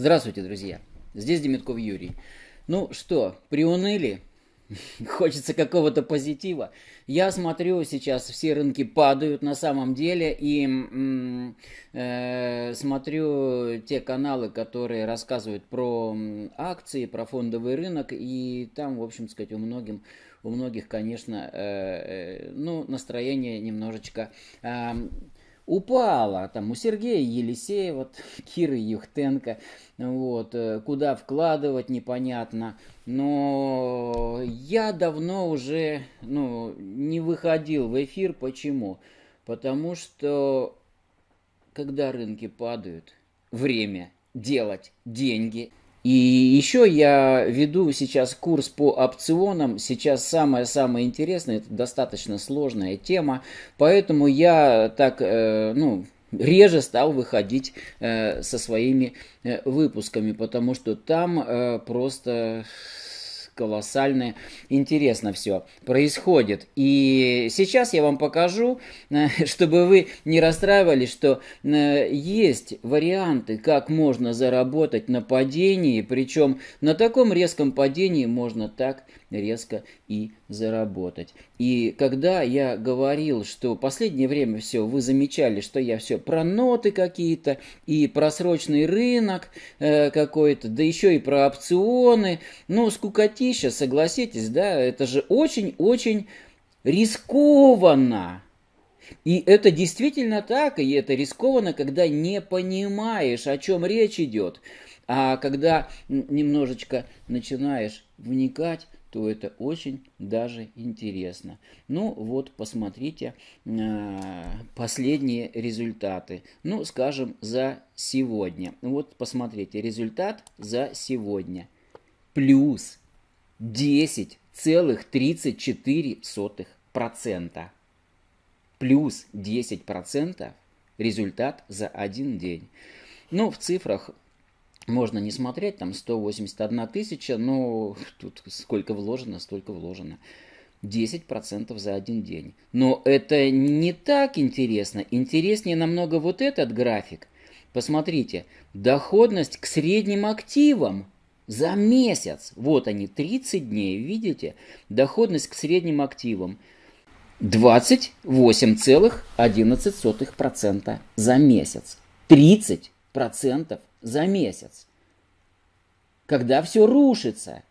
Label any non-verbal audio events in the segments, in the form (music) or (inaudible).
Здравствуйте, друзья. Здесь Демитков Юрий. Ну что, приуныли? (laughs) Хочется какого-то позитива. Я смотрю, сейчас все рынки падают на самом деле, и э, смотрю те каналы, которые рассказывают про акции, про фондовый рынок, и там, в общем сказать, у многим у многих, конечно, э, э, ну, настроение немножечко э, упала. Там у Сергея Елисеева, (laughs) Киры Юхтенко, вот, э, куда вкладывать непонятно. Но я давно уже ну, не выходил в эфир. Почему? Потому что когда рынки падают, время делать деньги – и еще я веду сейчас курс по опционам. Сейчас самое-самое интересное, это достаточно сложная тема, поэтому я так, э, ну, реже стал выходить э, со своими э, выпусками, потому что там просто колоссально интересно все происходит. И сейчас я вам покажу, э, (laughs) чтобы вы не расстраивались, что э, есть варианты, как можно заработать на падении, причем на таком резком падении можно так резко и заработать. И когда я говорил, что последнее время все, вы замечали, что я все про ноты какие-то и про срочный рынок э, какой-то, да еще и про опционы, ну, скукотища, согласитесь, да, это же очень-очень рискованно. И это действительно так, и это рискованно, когда не понимаешь, о чем речь идет. А когда немножечко начинаешь вникать, то это очень даже интересно. Ну вот, посмотрите э, последние результаты. Ну, скажем, за сегодня. Вот, посмотрите, результат за сегодня. Плюс 10,34%. Плюс 10% результат за один день. Ну, в цифрах можно не смотреть, там 181 тысяча, но тут сколько вложено, столько вложено. 10% за один день. Но это не так интересно. Интереснее намного вот этот график. Посмотрите, доходность к средним активам за месяц. Вот они, 30 дней, видите? Доходность к средним активам 28,11% за месяц. 30% за месяц. Когда все рушится.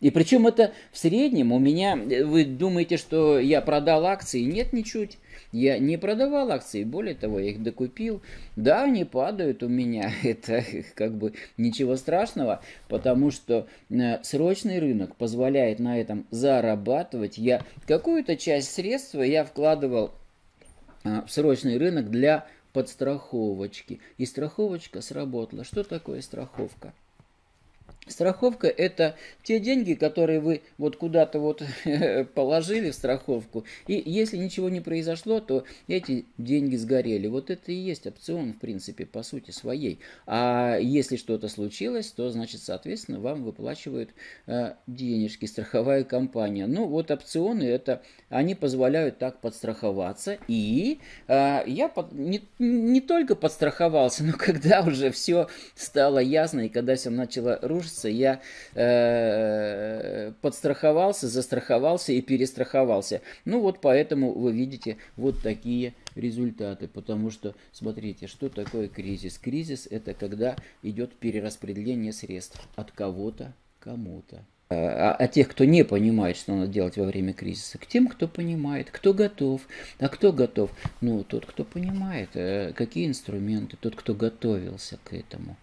И причем это в среднем у меня, вы думаете, что я продал акции? Нет, ничуть. Я не продавал акции, более того, я их докупил. Да, они падают у меня, (laughs) это как бы ничего страшного, потому что э, срочный рынок позволяет на этом зарабатывать. Я какую-то часть средств я вкладывал э, в срочный рынок для подстраховочки. И страховочка сработала. Что такое страховка? Страховка – это те деньги, которые вы вот куда-то вот (laughs) положили в страховку, и если ничего не произошло, то эти деньги сгорели. Вот это и есть опцион, в принципе, по сути своей. А если что-то случилось, то, значит, соответственно, вам выплачивают э, денежки, страховая компания. Ну, вот опционы – это, они позволяют так подстраховаться, и э, я под, не, не только подстраховался, но (laughs) когда уже все стало ясно, и когда все начало рушиться, кажется, я э, подстраховался, застраховался и перестраховался. Ну вот поэтому вы видите вот такие результаты, потому что, смотрите, что такое кризис? Кризис это когда идет перераспределение средств от кого-то кому-то. А, а тех, кто не понимает, что надо делать во время кризиса, к тем, кто понимает, кто готов. А кто готов? Ну, тот, кто понимает, э, какие инструменты, тот, кто готовился к этому.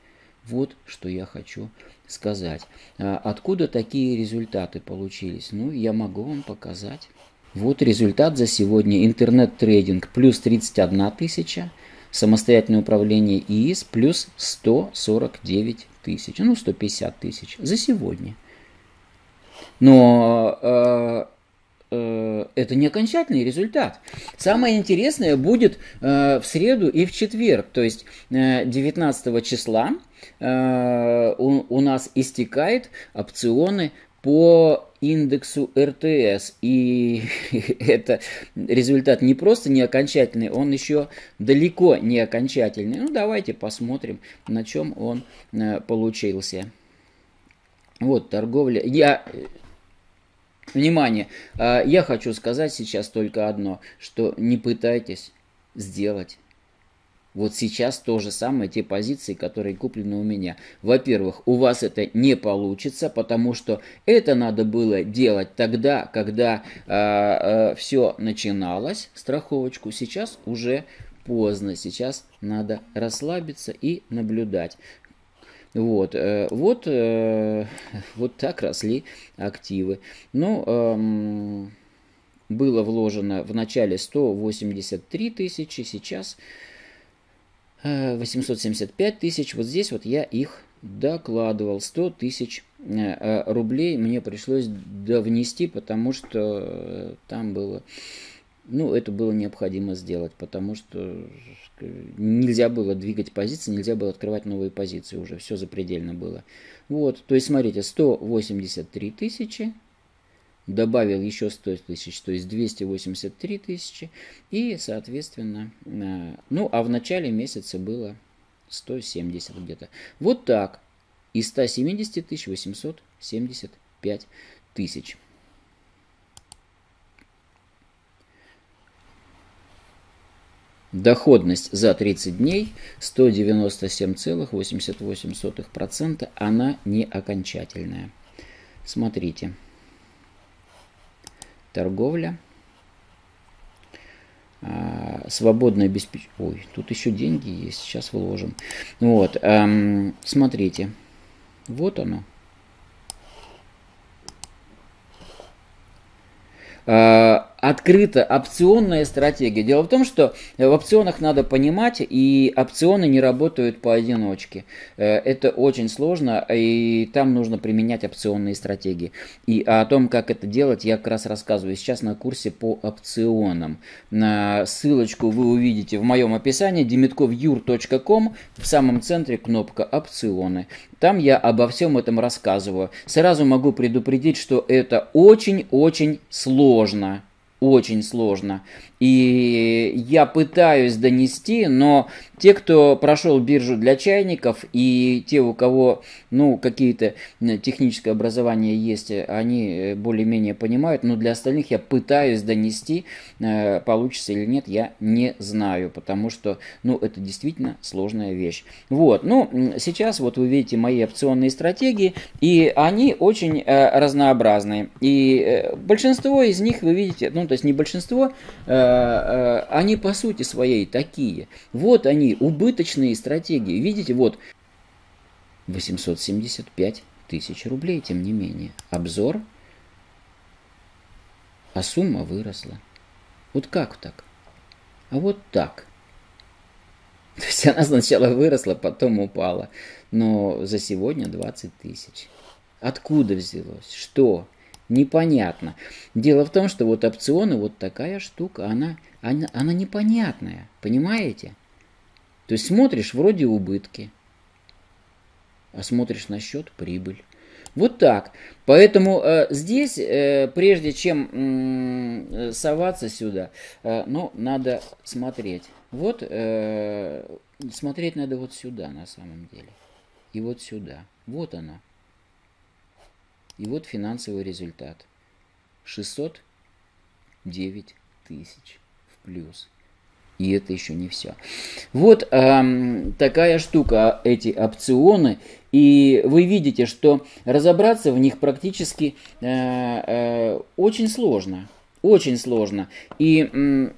Вот что я хочу сказать. А откуда такие результаты получились? Ну, я могу вам показать. Вот результат за сегодня. Интернет-трейдинг плюс 31 тысяча. Самостоятельное управление ИИС плюс 149 тысяч. Ну, 150 тысяч за сегодня. Но э, э, это не окончательный результат. Самое интересное будет э, в среду и в четверг, то есть э, 19 числа Э, у, нас истекает опционы по индексу РТС. И (laughs) это результат не просто не окончательный, он еще далеко не окончательный. Ну, давайте посмотрим, на чем он получился. Вот торговля. Я Внимание, э, я хочу сказать сейчас только одно, что не пытайтесь сделать вот сейчас то же самое, те позиции, которые куплены у меня. Во-первых, у вас это не получится, потому что это надо было делать тогда, когда э, э, все начиналось, страховочку. Сейчас уже поздно, сейчас надо расслабиться и наблюдать. Вот, э, вот, э, (laughs) вот так росли активы. Ну, э, было вложено в начале 183 тысячи, сейчас 875 э, тысяч. Вот здесь вот я их докладывал. 100 тысяч рублей мне пришлось довнести, потому что там было... Ну, это было необходимо сделать, потому что нельзя было двигать позиции, нельзя было открывать новые позиции уже, все запредельно было. Вот, то есть, смотрите, 183 тысячи, добавил еще 100 тысяч, то есть 283 тысячи, и, соответственно, э, ну, а в начале месяца было 170 где-то. Вот так, из 170 тысяч 875 тысяч. Доходность за 30 дней 197,88%, она не окончательная. Смотрите торговля, а, свободное обеспечение. Ой, тут еще деньги есть, сейчас вложим. Вот, эм, смотрите, вот оно. Э, открыта опционная стратегия. Дело в том, что в опционах надо понимать, и опционы не работают поодиночке. Э, это очень сложно, и там нужно применять опционные стратегии. И о том, как это делать, я как раз рассказываю сейчас на курсе по опционам. Ссылочку вы увидите в моем описании demetkovyur.com в самом центре кнопка «Опционы». Там я обо всем этом рассказываю. Сразу могу предупредить, что это очень-очень сложно очень сложно. И я пытаюсь донести, но те, кто прошел биржу для чайников, и те, у кого ну, какие-то техническое образование есть, они э, более-менее понимают, но для остальных я пытаюсь донести, э, получится или нет, я не знаю, потому что ну, это действительно сложная вещь. Вот, ну, сейчас вот вы видите мои опционные стратегии, и они очень э, разнообразные. И большинство из них вы видите, ну, то есть не большинство, они по сути своей такие. Вот они, убыточные стратегии. Видите, вот 875 тысяч рублей, тем не менее. Обзор, а сумма выросла. Вот как так? А вот так. То есть она сначала выросла, потом упала. Но за сегодня 20 тысяч. Откуда взялось? Что? Непонятно. Дело в том, что вот опционы, вот такая штука, она, она, она непонятная. Понимаете? То есть смотришь, вроде убытки, а смотришь на счет прибыль. Вот так. Поэтому э, здесь, э, прежде чем э, соваться сюда, э, ну, надо смотреть. Вот, э, смотреть надо вот сюда на самом деле. И вот сюда. Вот она. И вот финансовый результат. 609 тысяч в плюс. И это еще не все. Вот эм, такая штука, эти опционы. И вы видите, что разобраться в них практически э, э, очень сложно. Очень сложно. И э,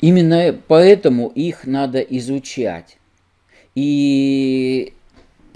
именно поэтому их надо изучать. И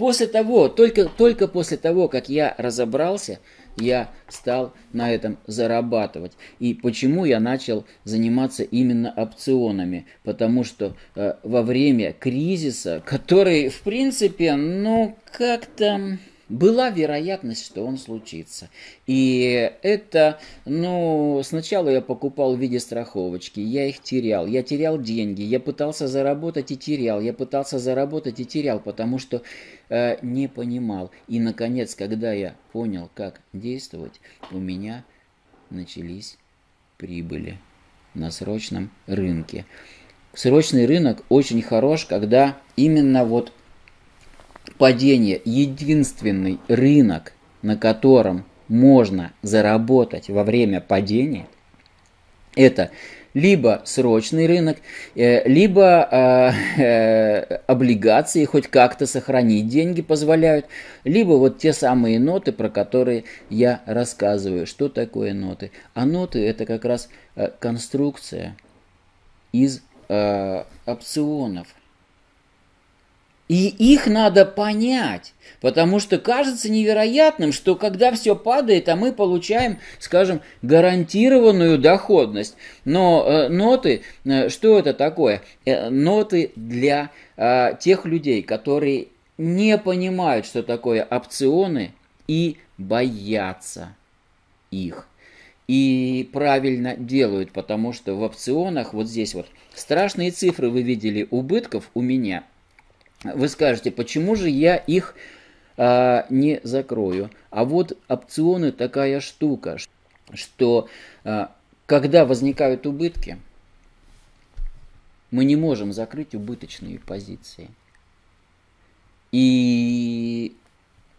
после того, только, только после того, как я разобрался, я стал на этом зарабатывать. И почему я начал заниматься именно опционами? Потому что э, во время кризиса, который, в принципе, ну, как-то была вероятность, что он случится. И это, ну, сначала я покупал в виде страховочки, я их терял, я терял деньги, я пытался заработать и терял, я пытался заработать и терял, потому что э, не понимал. И, наконец, когда я понял, как действовать, у меня начались прибыли на срочном рынке. Срочный рынок очень хорош, когда именно вот падение, единственный рынок, на котором можно заработать во время падения, это либо срочный рынок, э, либо э, э, облигации хоть как-то сохранить деньги позволяют, либо вот те самые ноты, про которые я рассказываю. Что такое ноты? А ноты это как раз конструкция из опционов – и их надо понять, потому что кажется невероятным, что когда все падает, а мы получаем, скажем, гарантированную доходность. Но э, ноты, э, что это такое? Э, ноты для э, тех людей, которые не понимают, что такое опционы и боятся их. И правильно делают, потому что в опционах вот здесь вот страшные цифры вы видели убытков у меня – вы скажете, почему же я их а, не закрою? А вот опционы такая штука, что а, когда возникают убытки, мы не можем закрыть убыточные позиции. И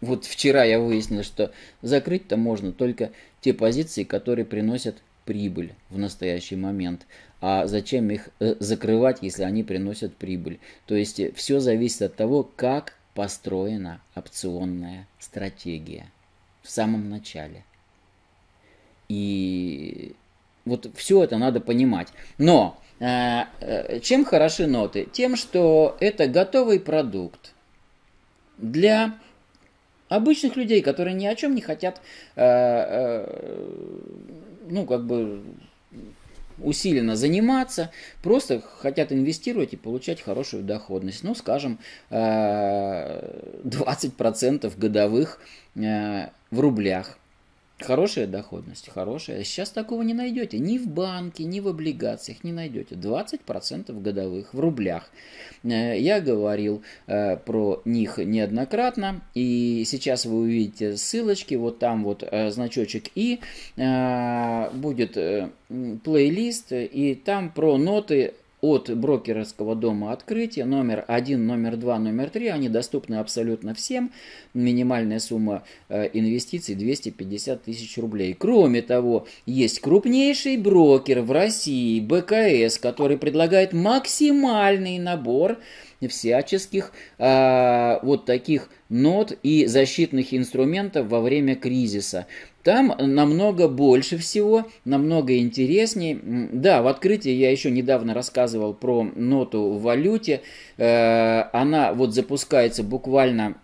вот вчера я выяснил, что закрыть-то можно только те позиции, которые приносят прибыль в настоящий момент а зачем их э, закрывать, если они приносят прибыль. То есть э, все зависит от того, как построена опционная стратегия в самом начале. И вот все это надо понимать. Но э, чем хороши ноты? Тем, что это готовый продукт для обычных людей, которые ни о чем не хотят, ну, как бы усиленно заниматься, просто хотят инвестировать и получать хорошую доходность. Ну, скажем, 20% э, годовых э, в рублях. Хорошая доходность, хорошая. Сейчас такого не найдете. Ни в банке, ни в облигациях не найдете. 20% годовых в рублях. Э, я говорил э, про них неоднократно. И сейчас вы увидите ссылочки. Вот там вот э, значочек И. Будет плейлист. И там про ноты от брокерского дома открытия, номер 1, номер 2, номер 3, они доступны абсолютно всем. Минимальная сумма э, инвестиций 250 тысяч рублей. Кроме того, есть крупнейший брокер в России, БКС, который предлагает максимальный набор всяческих э, вот таких нот и защитных инструментов во время кризиса. Там намного больше всего, намного интереснее. Да, в открытии я еще недавно рассказывал про ноту в валюте. Э, она вот запускается буквально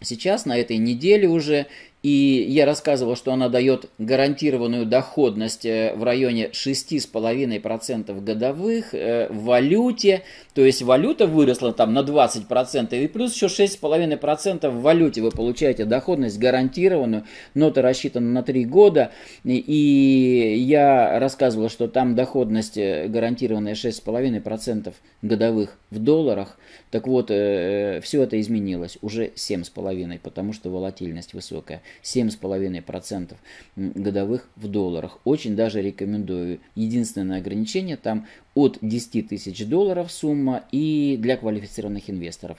сейчас, на этой неделе уже. И я рассказывал, что она дает гарантированную доходность э, в районе 6,5% годовых э, в валюте. То есть валюта выросла там на 20%, и плюс еще 6,5% в валюте вы получаете доходность гарантированную. Нота рассчитана на 3 года. И я рассказывал, что там доходность э, гарантированная 6,5% годовых в долларах. Так вот, все это изменилось. Уже 7,5%, потому что волатильность высокая. 7,5% годовых в долларах. Очень даже рекомендую. Единственное ограничение там от 10 тысяч долларов сумма и для квалифицированных инвесторов.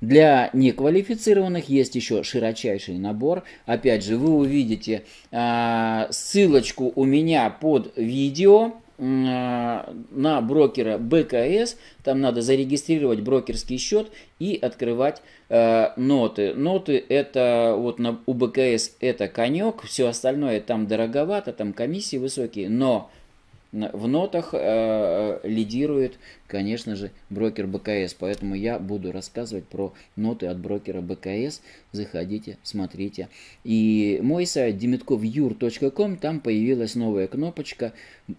Для неквалифицированных есть еще широчайший набор. Опять же, вы увидите э, ссылочку у меня под видео на брокера БКС, там надо зарегистрировать брокерский счет и открывать э, ноты. Ноты это вот на, у БКС это конек, все остальное там дороговато, там комиссии высокие, но в нотах э, лидирует, конечно же, брокер БКС. Поэтому я буду рассказывать про ноты от брокера БКС. Заходите, смотрите. И мой сайт demitkovyur.com, там появилась новая кнопочка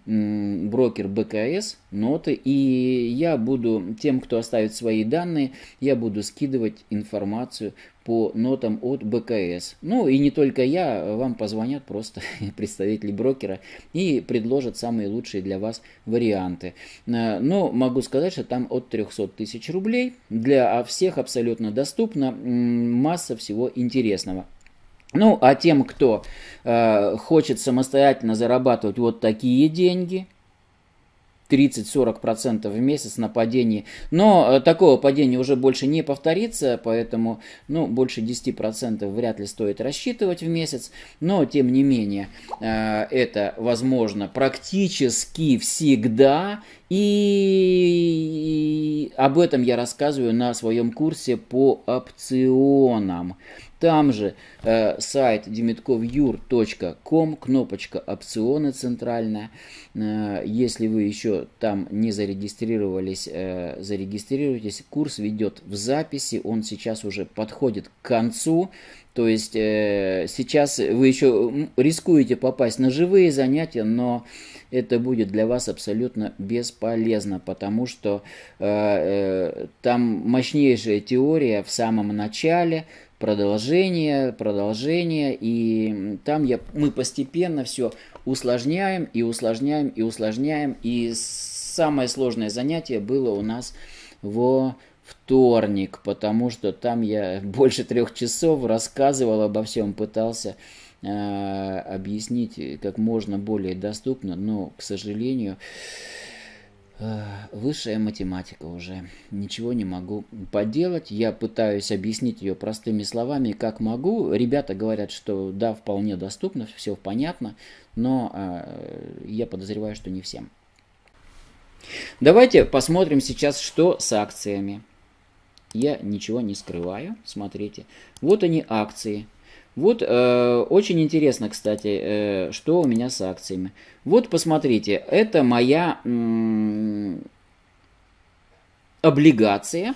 брокер БКС, ноты. И я буду, тем, кто оставит свои данные, я буду скидывать информацию по нотам от БКС. Ну и не только я, вам позвонят просто (laughs) представители брокера и предложат самые лучшие для вас варианты. Э, но могу сказать, что там от 300 тысяч рублей для всех абсолютно доступно масса всего интересного. Ну, а тем, кто э, хочет самостоятельно зарабатывать вот такие деньги, 30-40% в месяц на падении. Но э, такого падения уже больше не повторится, поэтому ну, больше 10% вряд ли стоит рассчитывать в месяц. Но, тем не менее, э, это возможно практически всегда. И об этом я рассказываю на своем курсе по опционам. Там же э, сайт demetkovyur.com, кнопочка опционы центральная. Э, если вы еще там не зарегистрировались, э, зарегистрируйтесь. Курс ведет в записи, он сейчас уже подходит к концу. То есть э, сейчас вы еще рискуете попасть на живые занятия, но это будет для вас абсолютно бесполезно, потому что э, э, там мощнейшая теория в самом начале, продолжение, продолжение, и там я, мы постепенно все усложняем и усложняем и усложняем, и самое сложное занятие было у нас во вторник, потому что там я (laughs) больше трех часов рассказывал обо всем, пытался э, объяснить как можно более доступно, но, к сожалению, высшая математика уже. Ничего не могу поделать. Я пытаюсь объяснить ее простыми словами, как могу. Ребята говорят, что да, вполне доступно, все понятно, но э, я подозреваю, что не всем. Давайте посмотрим сейчас, что с акциями. Я ничего не скрываю, смотрите. Вот они акции. Вот э, очень интересно, кстати, э, что у меня с акциями. Вот посмотрите, это моя облигация.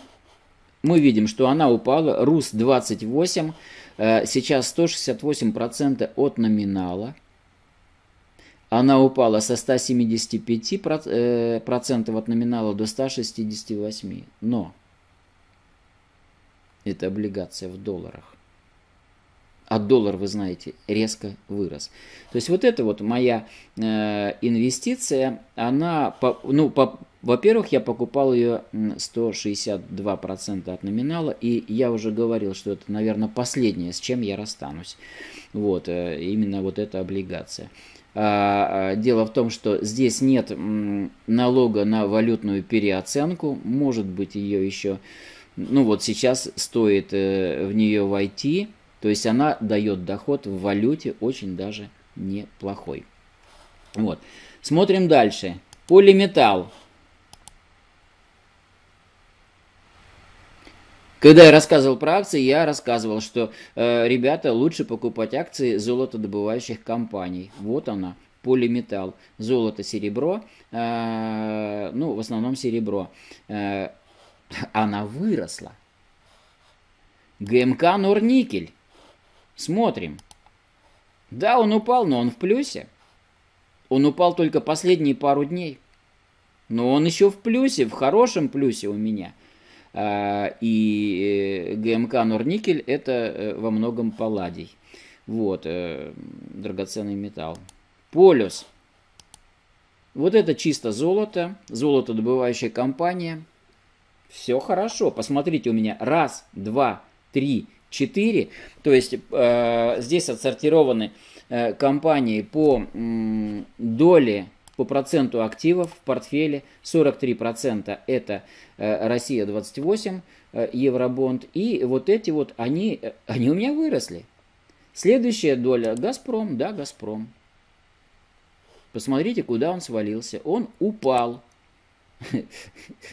Мы видим, что она упала. РУС 28, э, сейчас 168% от номинала. Она упала со 175% э, от номинала до 168%. Но это облигация в долларах а доллар, вы знаете, резко вырос. То есть вот эта вот моя э, инвестиция, она, по, ну, по, во-первых, я покупал ее 162% от номинала, и я уже говорил, что это, наверное, последнее, с чем я расстанусь. Вот, э, именно вот эта облигация. А, а, дело в том, что здесь нет налога на валютную переоценку, может быть ее еще, ну вот сейчас стоит э, в нее войти, то есть она дает доход в валюте очень даже неплохой. Вот. Смотрим дальше. Полиметалл. Когда я рассказывал про акции, я рассказывал, что э, ребята лучше покупать акции золотодобывающих компаний. Вот она, полиметалл, золото, серебро, э, ну в основном серебро. Э, она выросла. ГМК Норникель Смотрим. Да, он упал, но он в плюсе. Он упал только последние пару дней. Но он еще в плюсе, в хорошем плюсе у меня. А, и э, ГМК Норникель это э, во многом палладий. Вот, э, драгоценный металл. Полюс. Вот это чисто золото, золотодобывающая компания. Все хорошо. Посмотрите у меня. Раз, два, три, 4. То есть э, здесь отсортированы э, компании по э, доле, по проценту активов в портфеле. 43% это э, Россия 28, э, Евробонд. И вот эти вот, они, э, они у меня выросли. Следующая доля Газпром, да, Газпром. Посмотрите, куда он свалился. Он упал. (laughs)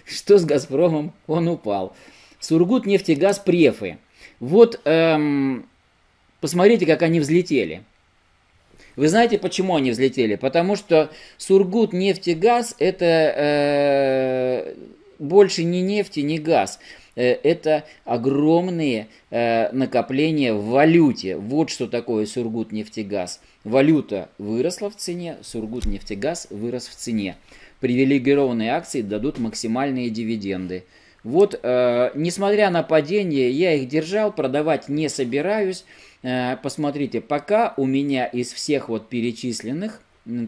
Что с Газпромом? Он упал. Сургут нефтегаз Префы. Вот эм, посмотрите, как они взлетели. Вы знаете, почему они взлетели? Потому что Сургут нефтегаз это э, больше не нефть и не газ. Э, это огромные э, накопления в валюте. Вот что такое Сургут нефтегаз. Валюта выросла в цене, Сургут нефтегаз вырос в цене. Привилегированные акции дадут максимальные дивиденды. Вот, э, несмотря на падение, я их держал, продавать не собираюсь. Э, посмотрите, пока у меня из всех вот перечисленных,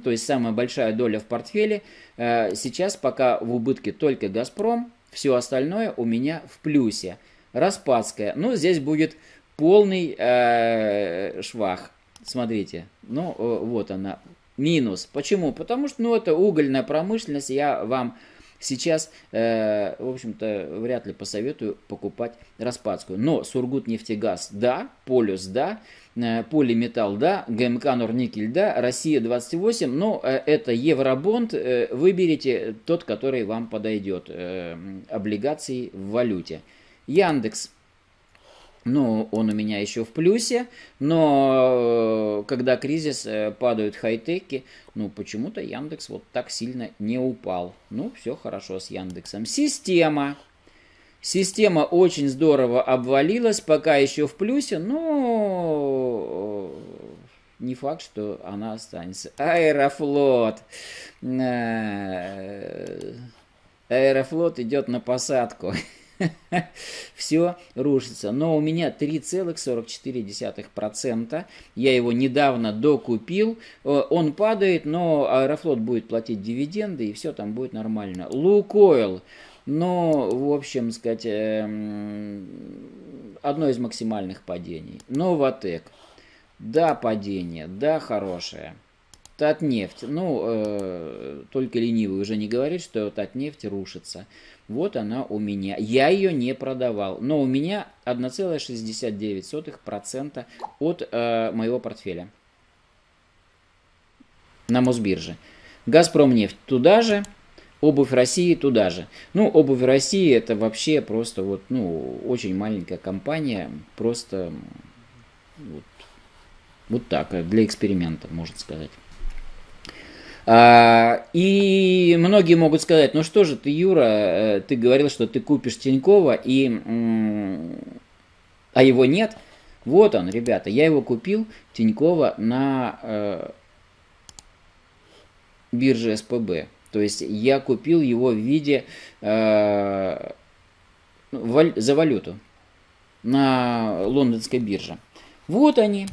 то есть самая большая доля в портфеле, э, сейчас пока в убытке только «Газпром», все остальное у меня в плюсе. Распадская, ну здесь будет полный э, швах. Смотрите, ну э, вот она, минус. Почему? Потому что, ну, это угольная промышленность, я вам сейчас, э, в общем-то, вряд ли посоветую покупать Распадскую. Но Сургутнефтегаз, да, Полюс, да, э, Полиметалл, да, ГМК Норникель, да, Россия 28, но э, это Евробонд, э, выберите тот, который вам подойдет, э, облигации в валюте. Яндекс ну, он у меня еще в плюсе, но э, когда кризис, э, падают хай-теки, ну, почему-то Яндекс вот так сильно не упал. Ну, все хорошо с Яндексом. Система. Система очень здорово обвалилась, пока еще в плюсе, но э, не факт, что она останется. Аэрофлот. Аэрофлот идет на посадку. (laughs) все рушится. Но у меня 3,44%. Я его недавно докупил. Э, он падает, но Аэрофлот будет платить дивиденды, и все там будет нормально. Лукойл. Но, в общем, сказать, эм, одно из максимальных падений. Новотек. Да, падение, да, хорошее. Татнефть. Ну, э, только ленивый уже не говорит, что Татнефть рушится. Вот она у меня. Я ее не продавал, но у меня 1,69% от э, моего портфеля на Мосбирже. Газпром нефть туда же, обувь России туда же. Ну, обувь России это вообще просто вот, ну, очень маленькая компания, просто вот, вот так, для эксперимента, можно сказать. А, и многие могут сказать, ну что же ты, Юра, э, ты говорил, что ты купишь Тинькова, и, а его нет. Вот он, ребята, я его купил, Тинькова, на э, бирже СПБ. То есть я купил его в виде э, валь, за валюту на лондонской бирже. Вот они,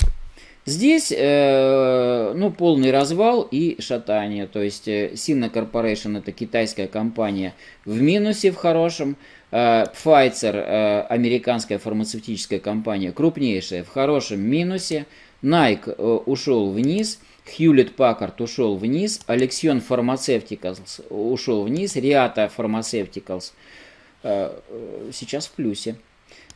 Здесь, э, ну, полный развал и шатание. То есть, э, Sina Corporation это китайская компания в минусе в хорошем. Э, Pfizer, э, американская фармацевтическая компания, крупнейшая, в хорошем минусе. Nike э, ушел вниз. Hewlett Packard ушел вниз. Alexion Pharmaceuticals ушел вниз. Riata Pharmaceuticals э, э, сейчас в плюсе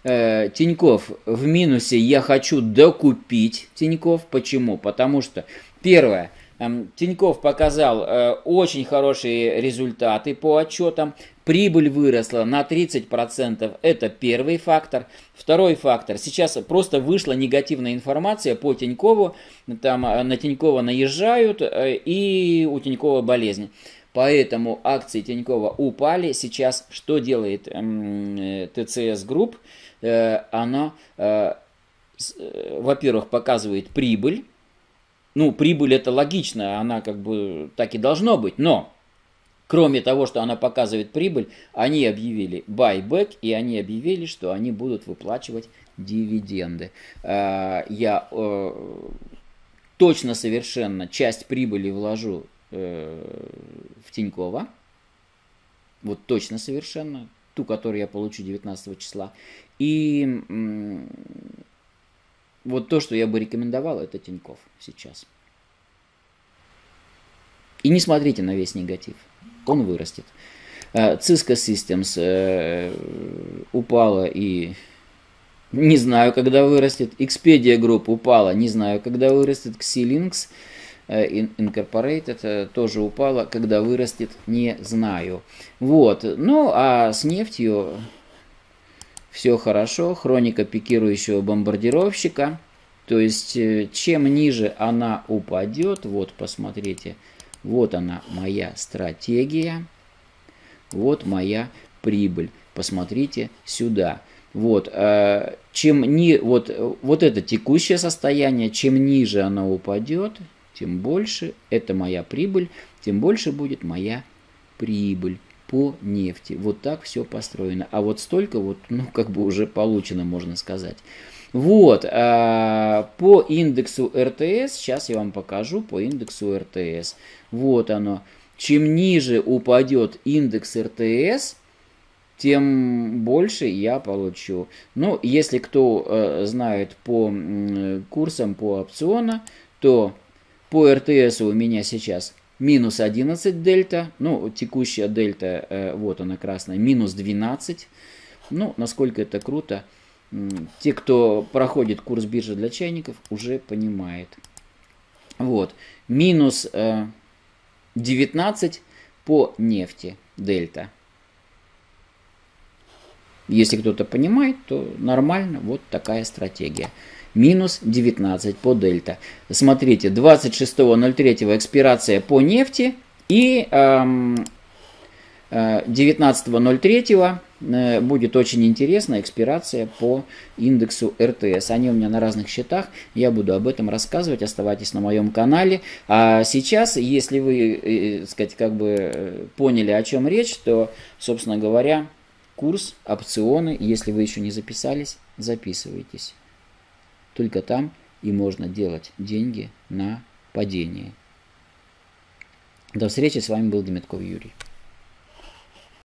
э, Тиньков в минусе, я хочу докупить Тиньков. Почему? Потому что, первое, э, Тиньков показал э, очень хорошие результаты по отчетам. Прибыль выросла на 30%. Это первый фактор. Второй фактор. Сейчас просто вышла негативная информация по Тинькову. Там э, на Тинькова наезжают э, и у Тинькова болезнь. Поэтому акции Тинькова упали. Сейчас что делает э, TCS Group? Э, она, э, э, во-первых, показывает прибыль. Ну, прибыль это логично, она как бы так и должно быть, но Кроме того, что она показывает прибыль, они объявили байбек, и они объявили, что они будут выплачивать дивиденды. Я точно совершенно часть прибыли вложу в Тинькова. Вот точно совершенно. Ту, которую я получу 19 числа. И вот то, что я бы рекомендовал, это Тиньков сейчас. И не смотрите на весь негатив. Он вырастет. Э, Cisco Systems э, упала и не знаю, когда вырастет. Expedia Group упала, не знаю, когда вырастет. Xilinx э, Incorporated тоже упала, когда вырастет, не знаю. Вот. Ну, а с нефтью все хорошо, хроника пикирующего бомбардировщика. То есть, э, чем ниже она упадет, вот посмотрите, вот она моя стратегия, вот моя прибыль. Посмотрите сюда. Вот, э, чем ни, вот, вот это текущее состояние, чем ниже она упадет, тем больше это моя прибыль, тем больше будет моя прибыль. По нефти. Вот так все построено. А вот столько вот, ну, как бы уже получено, можно сказать. Вот, а, по индексу РТС, сейчас я вам покажу по индексу РТС. Вот оно. Чем ниже упадет индекс РТС, тем больше я получу. Ну, если кто э, знает по э, курсам по опциона, то по РТС у меня сейчас минус 11 дельта, ну, текущая дельта, э, вот она красная, минус 12. Ну, насколько это круто, те, кто проходит курс биржи для чайников, уже понимает. Вот, минус 19 по нефти дельта. Если кто-то понимает, то нормально, вот такая стратегия минус 19 по дельта. Смотрите, 26.03 экспирация по нефти и эм, 19.03 э, будет очень интересная экспирация по индексу РТС. Они у меня на разных счетах, я буду об этом рассказывать, оставайтесь на моем канале. А сейчас, если вы, э, сказать, как бы э, поняли, о чем речь, то, собственно говоря, курс, опционы, если вы еще не записались, записывайтесь. Только там и можно делать деньги на падении. До встречи, с вами был Демитков Юрий.